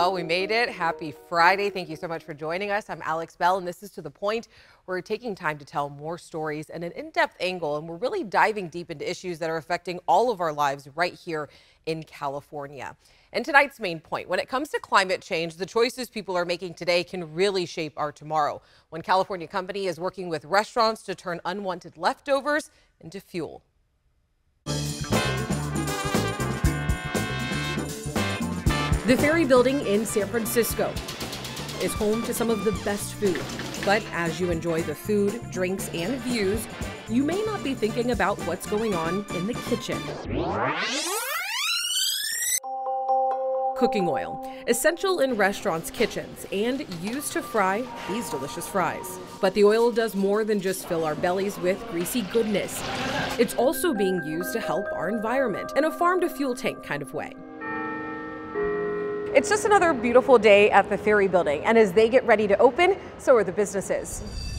Well, we made it. Happy Friday. Thank you so much for joining us. I'm Alex Bell, and this is To the Point. We're taking time to tell more stories and an in depth angle, and we're really diving deep into issues that are affecting all of our lives right here in California. And tonight's main point when it comes to climate change, the choices people are making today can really shape our tomorrow. One California company is working with restaurants to turn unwanted leftovers into fuel. The Ferry Building in San Francisco is home to some of the best food. But as you enjoy the food, drinks, and views, you may not be thinking about what's going on in the kitchen. Cooking oil, essential in restaurants' kitchens and used to fry these delicious fries. But the oil does more than just fill our bellies with greasy goodness. It's also being used to help our environment in a farm to fuel tank kind of way. It's just another beautiful day at the Ferry Building, and as they get ready to open, so are the businesses.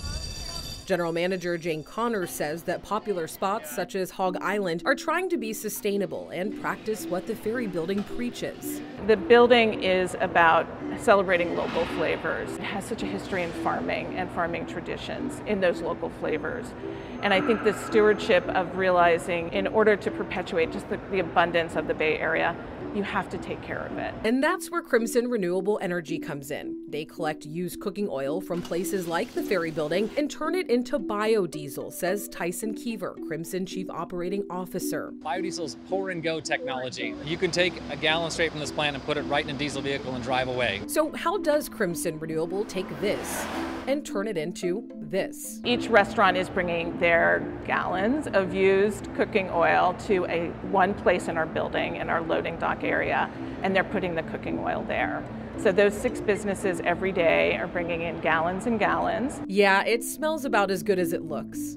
General Manager Jane Connor says that popular spots such as Hog Island are trying to be sustainable and practice what the Ferry Building preaches. The building is about celebrating local flavors. It has such a history in farming and farming traditions in those local flavors. And I think the stewardship of realizing in order to perpetuate just the, the abundance of the Bay Area, you have to take care of it. And that's where Crimson Renewable Energy comes in. They collect used cooking oil from places like the Ferry Building and turn it into biodiesel, says Tyson Keever, Crimson Chief Operating Officer. Biodiesel is pour and go technology. You can take a gallon straight from this plant and put it right in a diesel vehicle and drive away. So, how does Crimson Renewable take this and turn it into this? Each restaurant is bringing their gallons of used cooking oil to a one place in our building in our loading dock area, and they're putting the cooking oil there. So those six businesses every day are bringing in gallons and gallons. Yeah, it smells about as good as it looks.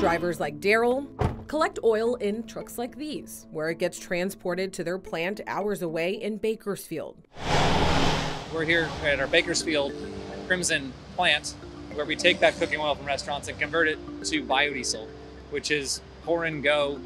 Drivers like Daryl collect oil in trucks like these, where it gets transported to their plant hours away in Bakersfield. We're here at our Bakersfield Crimson plant, where we take that cooking oil from restaurants and convert it to biodiesel, which is pour and go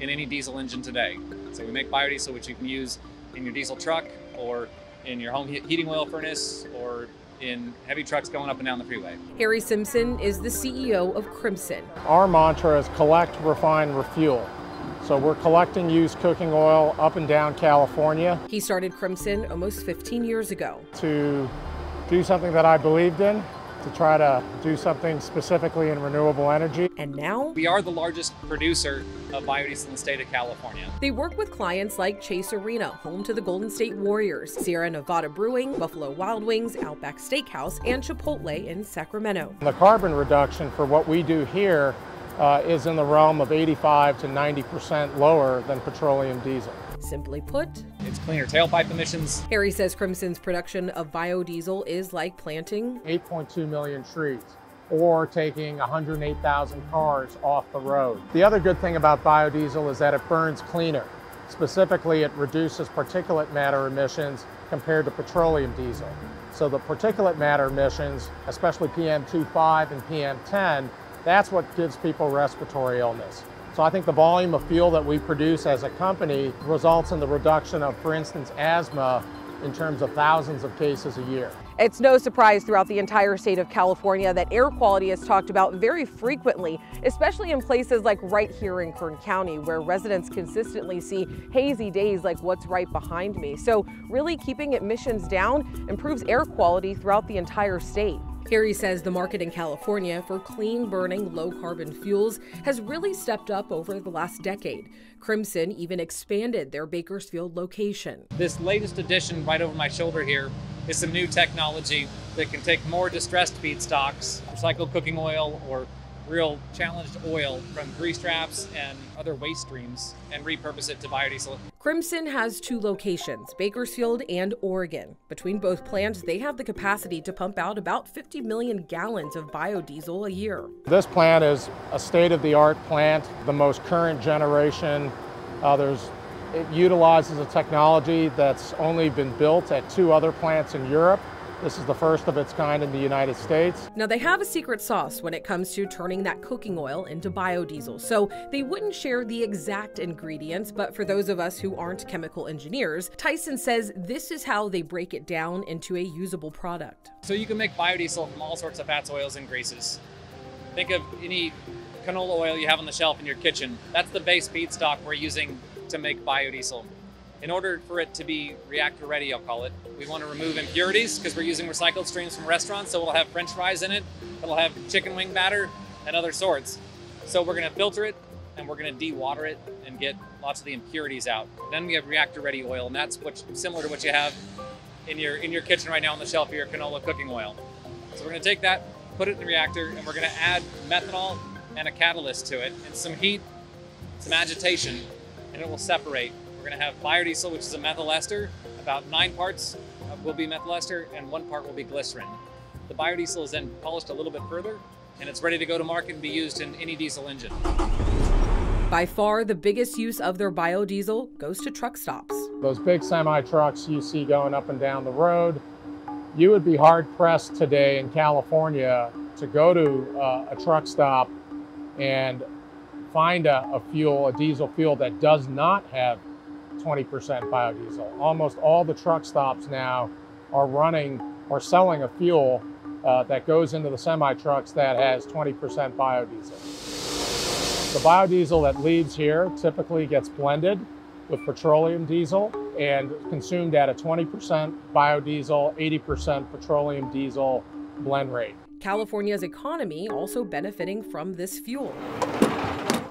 in any diesel engine today. So we make biodiesel, which you can use in your diesel truck or in your home heating oil furnace or in heavy trucks going up and down the freeway. Harry Simpson is the CEO of Crimson. Our mantra is collect, refine, refuel. So we're collecting used cooking oil up and down California. He started Crimson almost 15 years ago. To do something that I believed in, to try to do something specifically in renewable energy. And now we are the largest producer of biodiesel in the state of California. They work with clients like Chase Arena, home to the Golden State Warriors, Sierra Nevada Brewing, Buffalo Wild Wings, Outback Steakhouse, and Chipotle in Sacramento. The carbon reduction for what we do here uh, is in the realm of 85 to 90 percent lower than petroleum diesel. Simply put, it's cleaner tailpipe emissions. Harry says Crimson's production of biodiesel is like planting 8.2 million trees or taking 108,000 cars off the road. The other good thing about biodiesel is that it burns cleaner. Specifically, it reduces particulate matter emissions compared to petroleum diesel. So the particulate matter emissions, especially PM2.5 and PM10, that's what gives people respiratory illness. So I think the volume of fuel that we produce as a company results in the reduction of, for instance, asthma in terms of thousands of cases a year. It's no surprise throughout the entire state of California that air quality is talked about very frequently, especially in places like right here in Kern County, where residents consistently see hazy days like what's right behind me. So really keeping emissions down improves air quality throughout the entire state. Harry says the market in California for clean burning, low carbon fuels has really stepped up over the last decade. Crimson even expanded their Bakersfield location. This latest addition, right over my shoulder here, is some new technology that can take more distressed feedstocks, recycled cooking oil, or real challenged oil from grease traps and other waste streams and repurpose it to biodiesel. Crimson has two locations, Bakersfield and Oregon. Between both plants, they have the capacity to pump out about 50 million gallons of biodiesel a year. This plant is a state of the art plant, the most current generation. Uh, there's, it utilizes a technology that's only been built at two other plants in Europe This is the first of its kind in the United States. Now, they have a secret sauce when it comes to turning that cooking oil into biodiesel, so they wouldn't share the exact ingredients, but for those of us who aren't chemical engineers, Tyson says this is how they break it down into a usable product. So you can make biodiesel from all sorts of fats, oils, and greases. Think of any canola oil you have on the shelf in your kitchen. That's the base feedstock we're using to make biodiesel. In order for it to be reactor ready, I'll call it, we want to remove impurities because we're using recycled streams from restaurants. So it'll have french fries in it, it'll have chicken wing batter and other sorts. So we're going to filter it and we're going to dewater it and get lots of the impurities out. Then we have reactor ready oil, and that's what's similar to what you have in your in your kitchen right now on the shelf of your canola cooking oil. So we're going to take that, put it in the reactor, and we're going to add methanol and a catalyst to it, and some heat, some agitation, and it will separate. We're going to have biodiesel, which is a methyl ester. About nine parts will be methyl ester, and one part will be glycerin. The biodiesel is then polished a little bit further, and it's ready to go to market and be used in any diesel engine. By far, the biggest use of their biodiesel goes to truck stops. Those big semi trucks you see going up and down the road, you would be hard pressed today in California to go to uh, a truck stop and find a, a fuel, a diesel fuel that does not have 20% biodiesel. Almost all the truck stops now are running or selling a fuel uh, that goes into the semi trucks that has 20% biodiesel. The biodiesel that leaves here typically gets blended with petroleum diesel and consumed at a 20% biodiesel, 80% petroleum diesel blend rate. California's economy also benefiting from this fuel.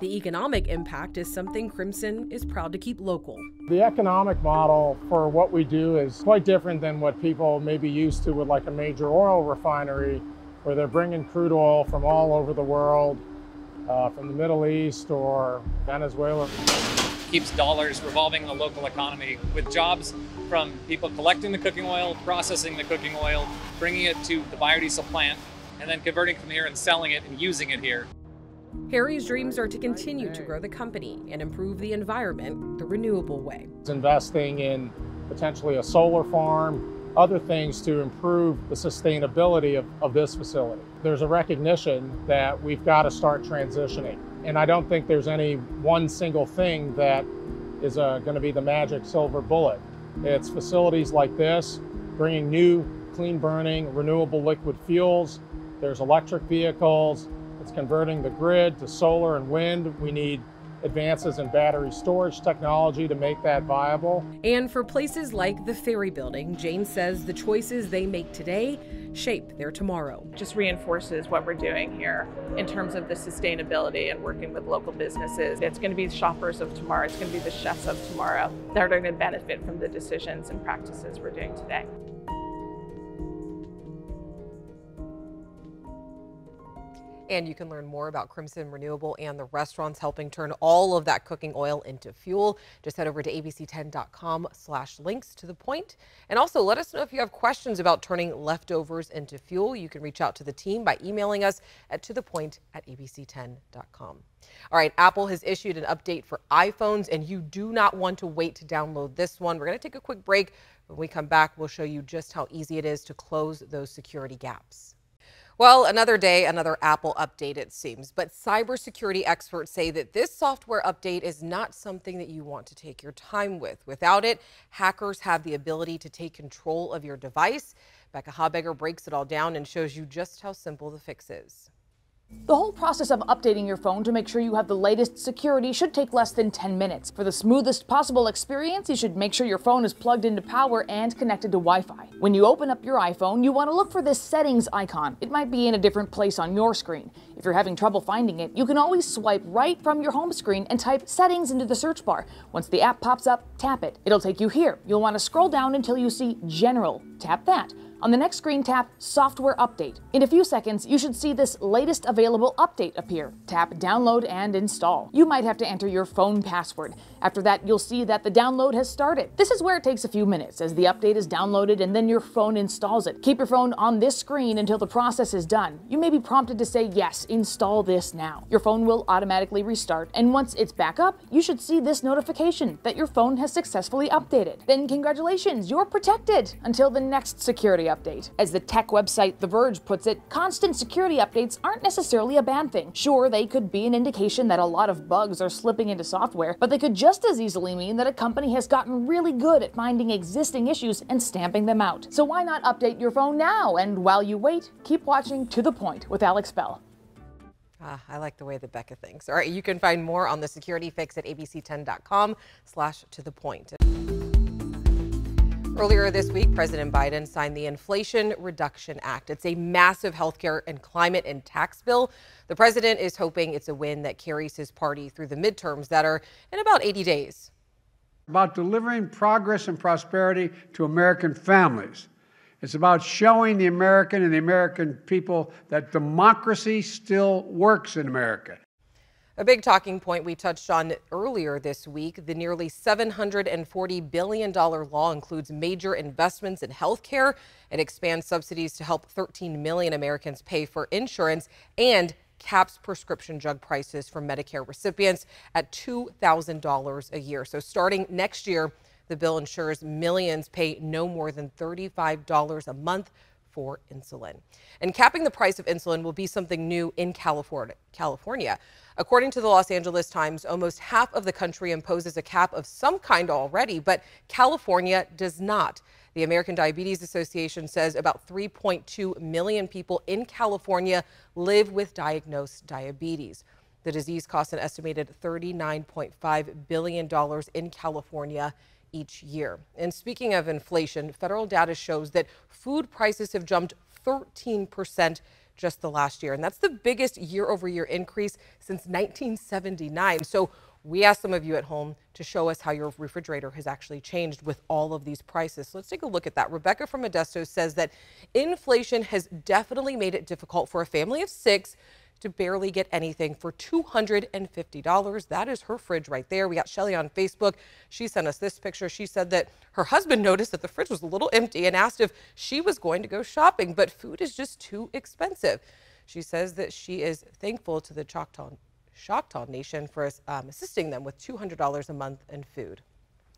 The economic impact is something Crimson is proud to keep local. The economic model for what we do is quite different than what people may be used to with like a major oil refinery where they're bringing crude oil from all over the world, uh, from the Middle East or Venezuela. Keeps dollars revolving in the local economy with jobs from people collecting the cooking oil, processing the cooking oil, bringing it to the biodiesel plant, and then converting from here and selling it and using it here. Harry's dreams are to continue to grow the company and improve the environment the renewable way. Investing in potentially a solar farm, other things to improve the sustainability of, of this facility. There's a recognition that we've got to start transitioning. And I don't think there's any one single thing that is uh, going to be the magic silver bullet. It's facilities like this, bringing new clean burning, renewable liquid fuels. There's electric vehicles. It's converting the grid to solar and wind. We need advances in battery storage technology to make that viable. And for places like the Ferry Building, Jane says the choices they make today shape their tomorrow. Just reinforces what we're doing here in terms of the sustainability and working with local businesses. It's going to be the shoppers of tomorrow, it's going to be the chefs of tomorrow that are going to benefit from the decisions and practices we're doing today. And you can learn more about Crimson Renewable and the restaurants helping turn all of that cooking oil into fuel. Just head over to abc10.com slash links to the point. And also let us know if you have questions about turning leftovers into fuel. You can reach out to the team by emailing us at to the point at abc10.com. All right, Apple has issued an update for iPhones, and you do not want to wait to download this one. We're going to take a quick break. When we come back, we'll show you just how easy it is to close those security gaps. Well, another day, another Apple update, it seems. But cybersecurity experts say that this software update is not something that you want to take your time with. Without it, hackers have the ability to take control of your device. Becca Habegger breaks it all down and shows you just how simple the fix is. The whole process of updating your phone to make sure you have the latest security should take less than 10 minutes. For the smoothest possible experience, you should make sure your phone is plugged into power and connected to Wi-Fi. When you open up your iPhone, you want to look for this settings icon. It might be in a different place on your screen. If you're having trouble finding it, you can always swipe right from your home screen and type settings into the search bar. Once the app pops up, tap it. It'll take you here. You'll want to scroll down until you see General. Tap that. On the next screen, tap Software Update. In a few seconds, you should see this latest available update appear. Tap Download and Install. You might have to enter your phone password. After that, you'll see that the download has started. This is where it takes a few minutes as the update is downloaded and then your phone installs it. Keep your phone on this screen until the process is done. You may be prompted to say, yes, install this now. Your phone will automatically restart, and once it's back up, you should see this notification that your phone has successfully updated. Then congratulations, you're protected until the next security update. As the tech website The Verge puts it, constant security updates aren't necessarily a bad thing. Sure, they could be an indication that a lot of bugs are slipping into software, but they could just as easily mean that a company has gotten really good at finding existing issues and stamping them out. So why not update your phone now? And while you wait, keep watching To the Point with Alex Bell. Ah, I like the way that Becca thinks. All right, you can find more on the security fix at abc10.com slash to the point. Earlier this week, President Biden signed the Inflation Reduction Act. It's a massive healthcare and climate and tax bill. The president is hoping it's a win that carries his party through the midterms that are in about 80 days. About delivering progress and prosperity to American families. It's about showing the American and the American people that democracy still works in America. A big talking point we touched on earlier this week the nearly $740 billion law includes major investments in health care. It expands subsidies to help 13 million Americans pay for insurance and caps prescription drug prices for Medicare recipients at $2,000 a year. So starting next year, the bill ensures millions pay no more than $35 a month for insulin. And capping the price of insulin will be something new in California. California. According to the Los Angeles Times, almost half of the country imposes a cap of some kind already, but California does not. The American Diabetes Association says about 3.2 million people in California live with diagnosed diabetes. The disease costs an estimated $39.5 billion in California each year. And speaking of inflation, federal data shows that food prices have jumped 13% just the last year. And that's the biggest year over year increase since 1979. So we asked some of you at home to show us how your refrigerator has actually changed with all of these prices. So let's take a look at that. Rebecca from Modesto says that inflation has definitely made it difficult for a family of six to barely get anything for $250. That is her fridge right there. We got Shelly on Facebook. She sent us this picture. She said that her husband noticed that the fridge was a little empty and asked if she was going to go shopping, but food is just too expensive. She says that she is thankful to the Choctaw, Choctaw Nation for um, assisting them with $200 a month in food.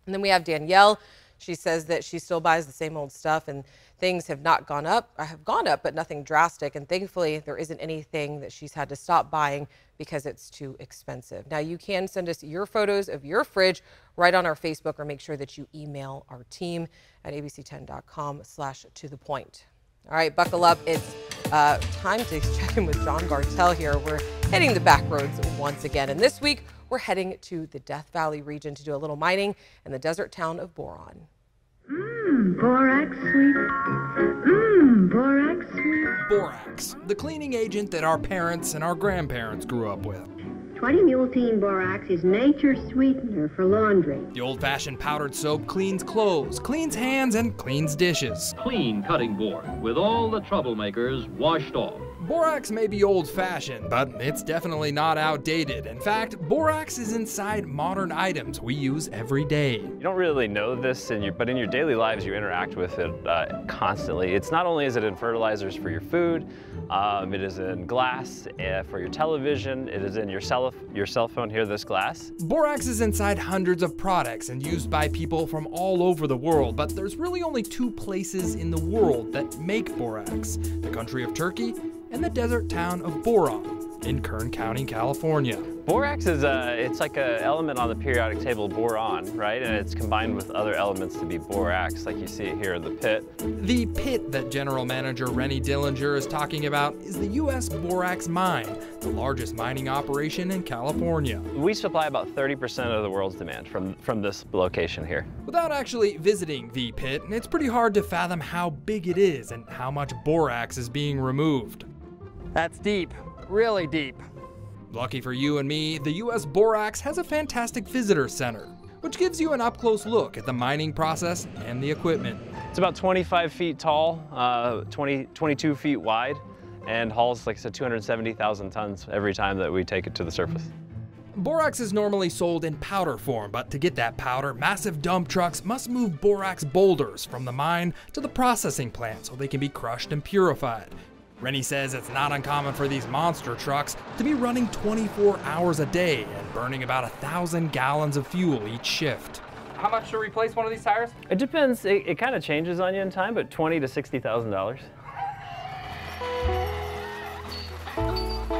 And then we have Danielle. She says that she still buys the same old stuff and things have not gone up, have gone up, but nothing drastic. And thankfully, there isn't anything that she's had to stop buying because it's too expensive. Now, you can send us your photos of your fridge right on our Facebook or make sure that you email our team at abc10.com slash to the point. All right, buckle up. It's uh, time to check in with John Bartell here. We're hitting the back roads once again. And this week, we're heading to the Death Valley region to do a little mining in the desert town of Boron. Mmm, borax sweet. Mmm, borax sweet. Borax, the cleaning agent that our parents and our grandparents grew up with. 20 Mule Team borax is nature's sweetener for laundry. The old fashioned powdered soap cleans clothes, cleans hands, and cleans dishes. Clean cutting board with all the troublemakers washed off. Borax may be old fashioned, but it's definitely not outdated. In fact, borax is inside modern items we use every day. You don't really know this, in your, but in your daily lives, you interact with it uh, constantly. It's not only is it in fertilizers for your food, um, it is in glass uh, for your television, it is in your cell, your cell phone here, this glass. Borax is inside hundreds of products and used by people from all over the world, but there's really only two places in the world that make borax the country of Turkey and the desert town of Boron in Kern County, California. Borax is a, it's like an element on the periodic table boron, right? And it's combined with other elements to be borax, like you see it here in the pit. The pit that General Manager Rennie Dillinger is talking about is the U.S. Borax Mine, the largest mining operation in California. We supply about 30% of the world's demand from, from this location here. Without actually visiting the pit, it's pretty hard to fathom how big it is and how much borax is being removed. That's deep, really deep. Lucky for you and me, the US Borax has a fantastic visitor center, which gives you an up close look at the mining process and the equipment. It's about 25 feet tall, uh, 20, 22 feet wide, and hauls, like I said, 270,000 tons every time that we take it to the surface. Borax is normally sold in powder form, but to get that powder, massive dump trucks must move borax boulders from the mine to the processing plant so they can be crushed and purified. Rennie says it's not uncommon for these monster trucks to be running 24 hours a day and burning about a thousand gallons of fuel each shift. how much to replace one of these tires? It depends. It, it kind of changes on you in time, but twenty to sixty thousand dollars.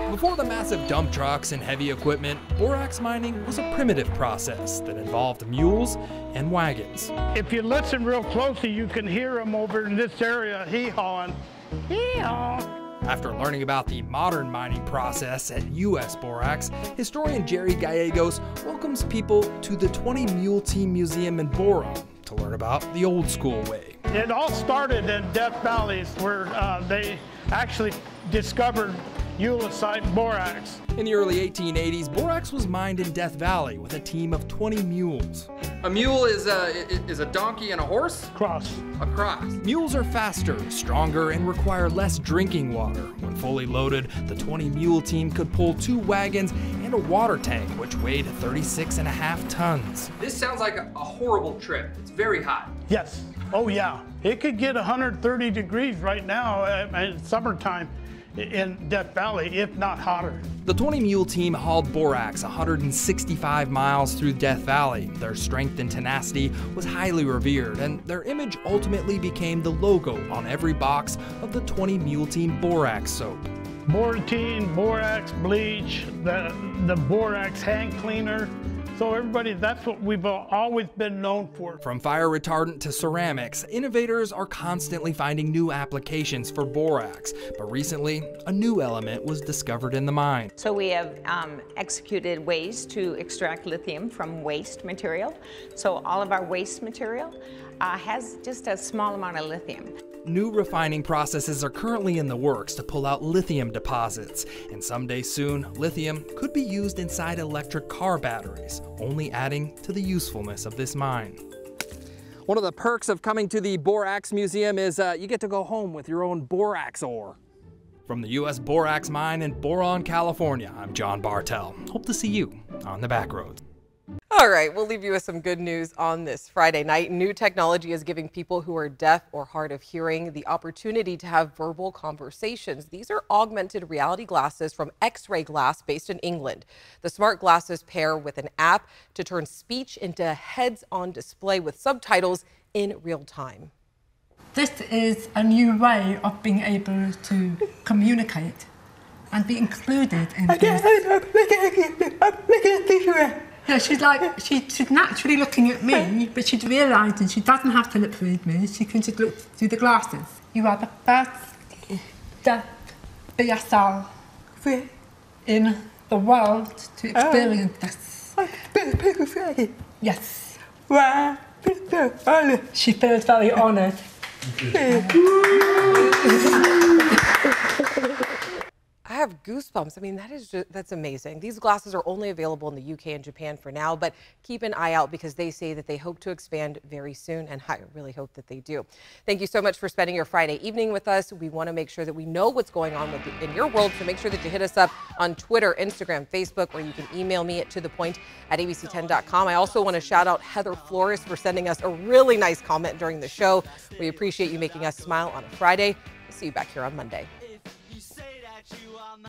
Before the massive dump trucks and heavy equipment, borax mining was a primitive process that involved mules and wagons. If you listen real closely, you can hear them over in this area hee-hawing. Hee-haw. After learning about the modern mining process at US Borax, historian Jerry Gallegos welcomes people to the 20 Mule Team Museum in Boron to learn about the old school way. It all started in Death Valleys where uh, they actually discovered ulexite borax. In the early 1880s, borax was mined in Death Valley with a team of 20 mules. A mule is a, is a donkey and a horse? Cross. A cross. Mules are faster, stronger, and require less drinking water. When fully loaded, the 20 mule team could pull two wagons and a water tank, which weighed 36 and a half tons. This sounds like a, a horrible trip. It's very hot. Yes. Oh, yeah. It could get 130 degrees right now uh, in summertime in Death Valley, if not hotter. The 20 Mule team hauled borax 165 miles through Death Valley. Their strength and tenacity was highly revered, and their image ultimately became the logo on every box of the 20 Mule team borax soap. Borateem, borax bleach, the, the borax hand cleaner, so everybody, that's what we've always been known for. From fire retardant to ceramics, innovators are constantly finding new applications for borax. But recently, a new element was discovered in the mine. So we have um, executed ways to extract lithium from waste material. So all of our waste material uh, has just a small amount of lithium. New refining processes are currently in the works to pull out lithium deposits, and someday soon, lithium could be used inside electric car batteries, only adding to the usefulness of this mine. One of the perks of coming to the Borax Museum is uh, you get to go home with your own borax ore. From the U.S. Borax Mine in Boron, California, I'm John Bartell. Hope to see you on the back roads. All right, we'll leave you with some good news on this Friday night. New technology is giving people who are deaf or hard of hearing the opportunity to have verbal conversations. These are augmented reality glasses from XRAI Glass based in England. The smart glasses pair with an app to turn speech into heads-on display with subtitles in real time. This is a new way of being able to communicate and be included in this. Yeah, she's like, she, she's naturally looking at me, but she's realising she doesn't have to look read me, she can just look through the glasses. You are the first deaf BSL in the world to experience this. Yes. She feels very honoured. Have goosebumps. I mean, that is just, that's amazing. These glasses are only available in the UK and Japan for now, but keep an eye out because they say that they hope to expand very soon, and I really hope that they do. Thank you so much for spending your Friday evening with us. We want to make sure that we know what's going on with in your world, so make sure that you hit us up on Twitter, Instagram, Facebook, or you can email me at to the point at abc10.com. I also want to shout out Heather Flores for sending us a really nice comment during the show. We appreciate you making us smile on a Friday. see you back here on Monday.